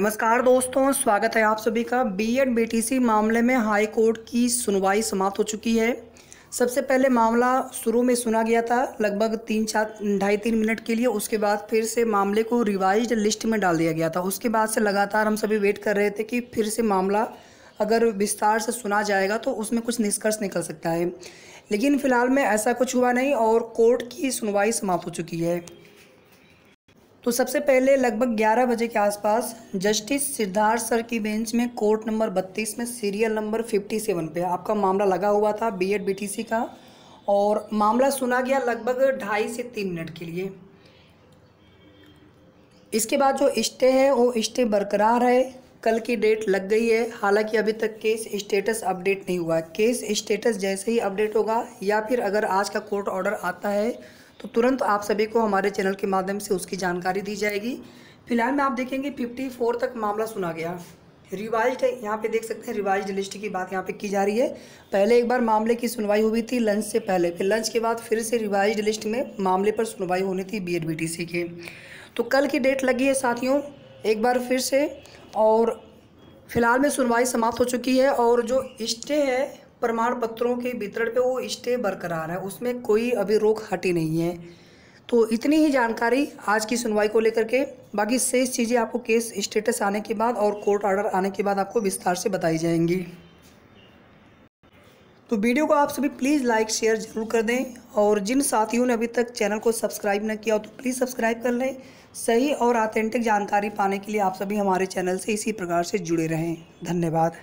नमस्कार दोस्तों, स्वागत है आप सभी का। बीएड बीटीसी मामले में हाई कोर्ट की सुनवाई समाप्त हो चुकी है। सबसे पहले मामला शुरू में सुना गया था, लगभग तीन चार, ढाई तीन मिनट के लिए। उसके बाद फिर से मामले को रिवाइज लिस्ट में डाल दिया गया था। उसके बाद से लगातार हम सभी वेट कर रहे थे कि फिर से मामला अगर विस्तार से सुना जाएगा तो उसमें कुछ निष्कर्ष निकल सकता है। लेकिन फ़िलहाल में ऐसा कुछ हुआ नहीं और कोर्ट की सुनवाई समाप्त हो चुकी है। तो सबसे पहले लगभग 11 बजे के आसपास जस्टिस सिद्धार्थ सर की बेंच में कोर्ट नंबर 32 में सीरियल नंबर 57 पे आपका मामला लगा हुआ था बीएड बीटीसी का। और मामला सुना गया लगभग ढाई से तीन मिनट के लिए। इसके बाद जो स्टे है, वो स्टे बरकरार है। कल की डेट लग गई है। हालाँकि अभी तक केस स्टेटस अपडेट नहीं हुआ। केस स्टेटस जैसे ही अपडेट होगा या फिर अगर आज का कोर्ट ऑर्डर आता है तो तुरंत आप सभी को हमारे चैनल के माध्यम से उसकी जानकारी दी जाएगी। फ़िलहाल में आप देखेंगे फिफ्टी फोर तक मामला सुना गया। रिवाइज यहाँ पे देख सकते हैं रिवाइज लिस्ट की बात यहाँ पे की जा रही है। पहले एक बार मामले की सुनवाई हुई थी लंच से पहले। फिर लंच के बाद फिर से रिवाइज लिस्ट में मामले पर सुनवाई होनी थी बी एड के। तो कल की डेट लगी है साथियों, एक बार फिर से। और फ़िलहाल में सुनवाई समाप्त हो चुकी है और जो स्टे है प्रमाण पत्रों के वितरण पे वो स्टे बरकरार है, उसमें कोई अभी रोक हटी नहीं है। तो इतनी ही जानकारी आज की सुनवाई को लेकर के, बाकी शेष चीज़ें आपको केस स्टेटस आने के बाद और कोर्ट ऑर्डर आने के बाद आपको विस्तार से बताई जाएँगी। तो वीडियो को आप सभी प्लीज़ लाइक, शेयर ज़रूर कर दें और जिन साथियों ने अभी तक चैनल को सब्सक्राइब न किया हो तो प्लीज़ सब्सक्राइब कर लें। सही और ऑथेंटिक जानकारी पाने के लिए आप सभी हमारे चैनल से इसी प्रकार से जुड़े रहें। धन्यवाद।